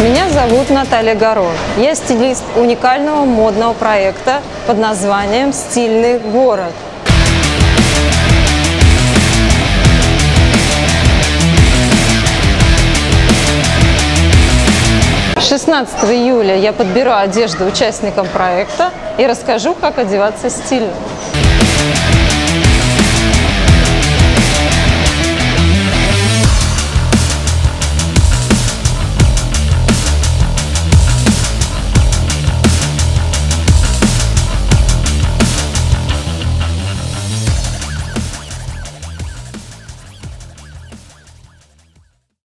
Меня зовут Наталья Горо. Я стилист уникального модного проекта под названием «Стильный город». 16 июля я подберу одежду участникам проекта и расскажу, как одеваться стильно.